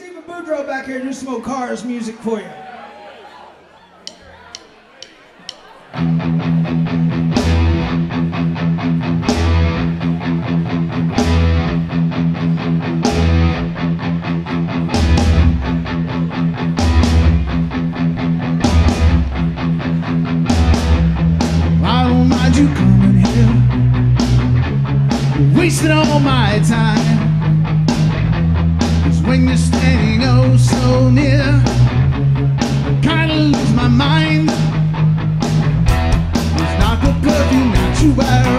Stephen Boudreau back here do some old Cars music for you. Wasting all my time. When you're standing oh so near, kinda lose my mind. It's not the perfume that you wear,